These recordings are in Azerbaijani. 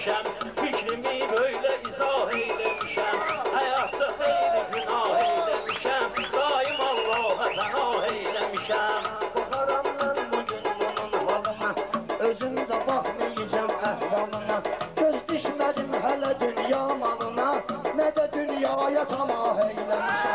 eylemişəm Fikrimi böyle izah eylemişəm Həyatda xeyli günah eylemişəm Daim Allah'a pənah eylemişəm Baxaram mən bugün bunun halına Özüm də baxmayacam əhvalına Göz düşmədim hələ dünya malına Nə də dünyaya tamah eyləmişəm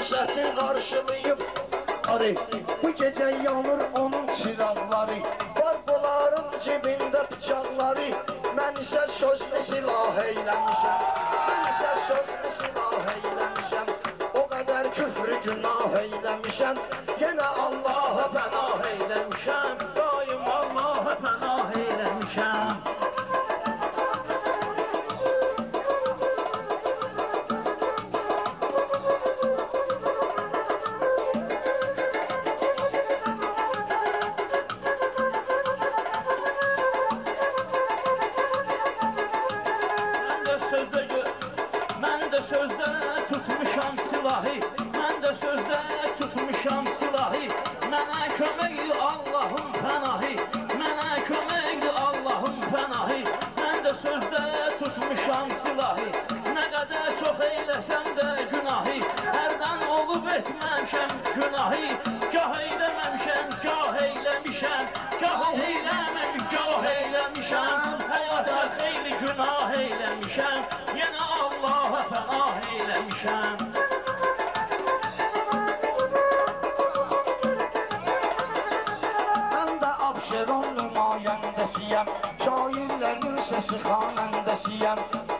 eyləmişəm Görsətin qarşılayıb arı Bu gecə yanır onun çıraqları. Var bunların cibində bıçaqları. Mən isə sözlü silah eyləmişəm. Mən isə sözlü silah eyləmişəm. O qədər küfrü günah eyləmişəm. Yenə Allaha pənah pənah eyləmişəm tutmuşam silahı Mən də sözdə tutmuşam silahı Mənə köməkdir Allahın pənahı Mənə köməkdir Allahın pənahı Mən də sözdə tutmuşam silahı Nə qədər çox eyləsəm də günahı Hərdən olub etməmişəm günahı Gah eyləməmişəm, gah eyləmişəm Gah eyləməm, gah eyləmişəm Həyata xeyli günah eyləmişəm Yenə Allaha pənah eyləmişəm nümayəndəsiyəm Şairlərin səsi xanəndəsiyəm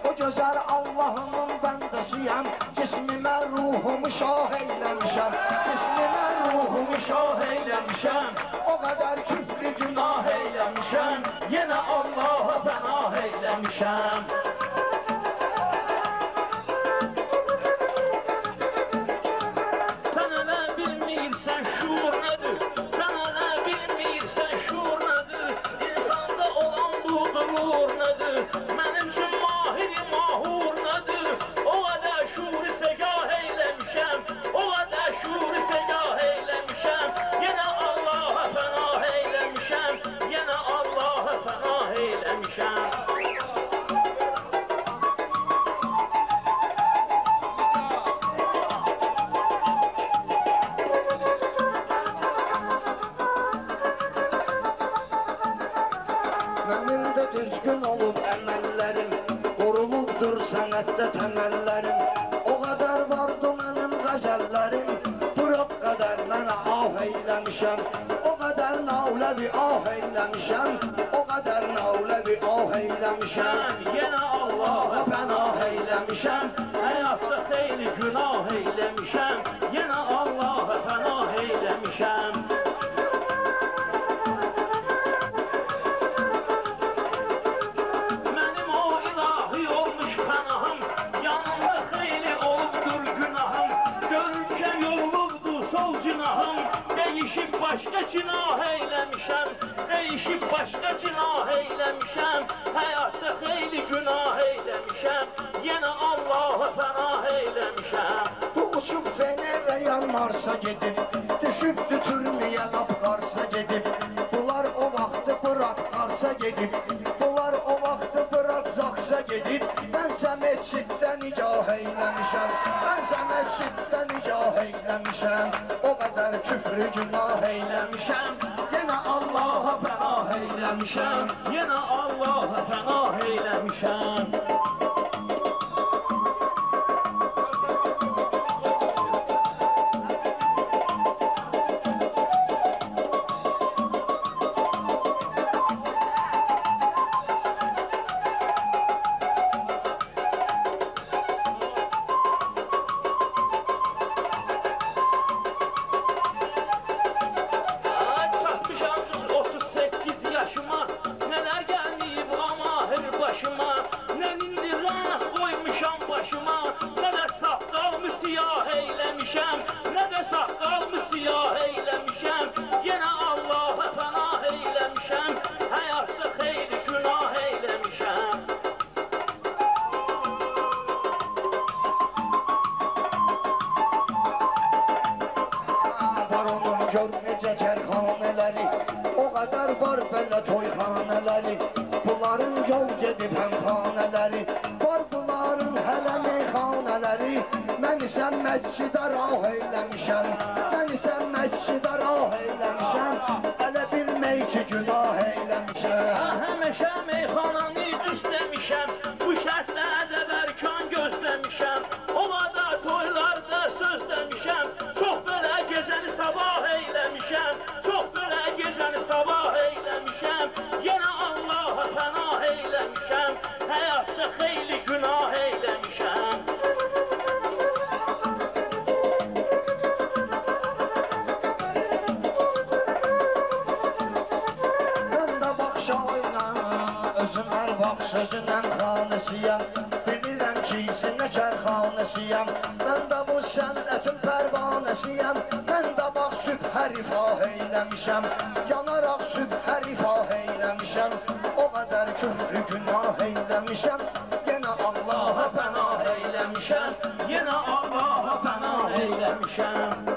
O gözəl Allahımın bəndəsiyəm Cismimə ruhumu şah eyləmişəm Cismimə ruhumu şah eyləmişəm O qədər küfrü günah eyləmişəm Yenə Allaha pənah eyləmişəm sənətdə təməllərim O qədər vardı mənim qəzəllərim Bıraq qədər mənə ah eyləmişəm O qədər navləvi ah eyləmişəm O qədər navləvi ah eyləmişəm Mən yenə Allaha pənah eyləmişəm Həyatda xeyli günah eyləmişəm Yenə Allaha pənah eyləmişəm Mənim Dəyişib başqa cinah eyləmişəm Dəyişib başqa cinah eyləmişəm Həyatda xeyli günah eyləmişəm Yenə Allaha pənah eyləmişəm Bu uçub Veneraya Marsa gedib Düşübdü türməyə lap qarsa gedib Bunlar o vaxtı bıraq qarsa gedib Bunlar o vaxtı bıraq zaqsa gedib Mənsə məsciddə nicah eyləmişəm Mənsə məsciddə nicah eyləmişəm O qədər küfrü günah eyləmişəm Yenə Allaha pənah eyləmişəm Yenə Allaha pənah eyləmişəm Gör necə kərxanələri O qədər var belə toyxanələri Bunların yol gedib həmxanələri Var bunların hələ meyxanələri Mən isə məscidə rah eyləmişəm Mən isə məscidə sözünəm xanəsiyəm Bilirəm ki, sinə kərxanəsiyəm Mən də bu sənətin pərvanəsiyəm Mən də bax sübh hər ifah eyləmişəm. Yanaraq sübh hər ifah eyləmişəm O qədər küfrü günah eyləmişəm. Yenə Allaha pənah eyləmişəm Yenə Allaha pənah eyləmişəm